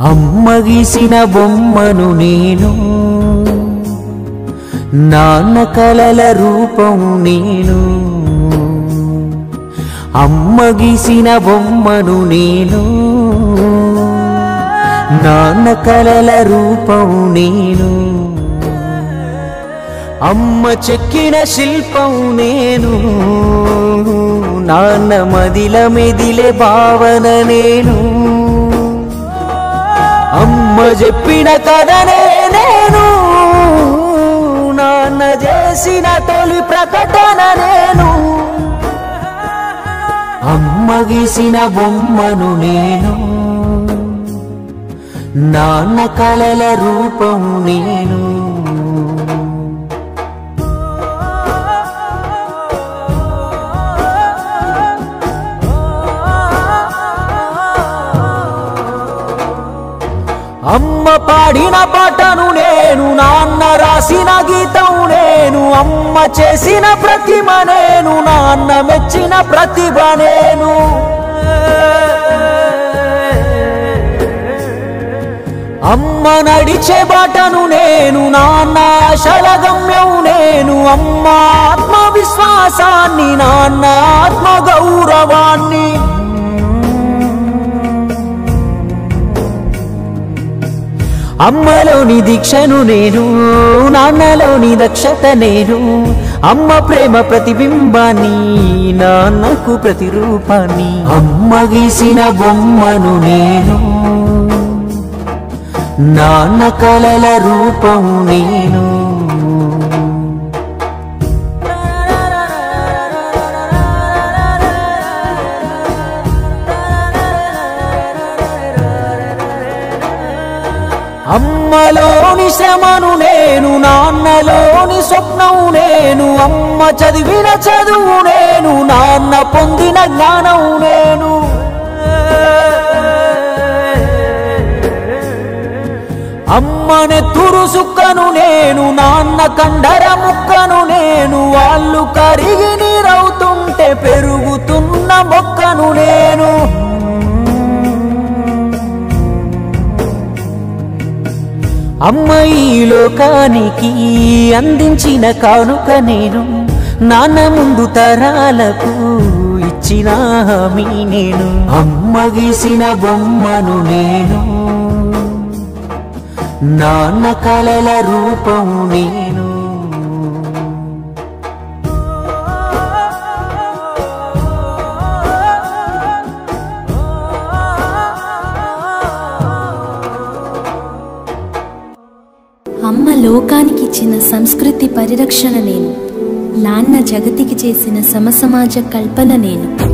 అమ్మ గీసిన బొమ్మను నేను నాన్న కలల రూపం నేను అమ్మ గీసిన బొమ్మను నేను నాన్న కలల రూపం నేను అమ్మ చెక్కిన శిల్పం నేను నాన్న మదిల మెదిలే భావన నేను. అమ్మ చెప్పిన కథనే నేను. నాన్న చేసిన తొలి ప్రకటన నేను. అమ్మ గీసిన బొమ్మను నేను. నాన్న కళల రూపం నేను. అమ్మ పాడిన పాటను నేను నాన్న రాసిన గీతం నేను అమ్మ చేసిన ప్రతిమ నేను నాన్న మెచ్చిన ప్రతిభ నేను. అమ్మ నడిచే బాటను నేను నాన్న శలగమ్యం నేను అమ్మ ఆత్మవిశ్వాసాన్ని నాన్న ఆత్మ గౌరవాన్ని అమ్మలోని దీక్షను నేను నాన్నలోని దక్షత నేను. అమ్మ ప్రేమ ప్రతిబింబాన్ని నాన్నకు ప్రతిరూపాన్ని. అమ్మ గీసిన బొమ్మను నేను నాన్న కలల రూపం నేను. అమ్మలోని శ్రమను నేను నాన్నలోని స్వప్నం నేను అమ్మ చదివిన చదువు నేను నాన్న పొందిన జ్ఞానం నేను. అమ్మని తురుసుక్కను నేను నాన్న కండర ముక్కను నేను వాళ్ళు కరిగి నీరవుతుంటే పెరుగుతున్న మొక్కను నేను. అమ్మాయి లోకానికి అందించిన కానుక నేను నాన్న ముందు తరాలకు ఇచ్చిన హామీ నేను. అమ్మ గీసిన బొమ్మను నేను. నాన్న కలల రూపం నేను. లోకానికిచ్చిన లోకానికి ఇచ్చిన సంస్కృతి పరిరక్షణ నేను. నాన్న జగతికి చేసిన సమసమాజ కల్పన నేను.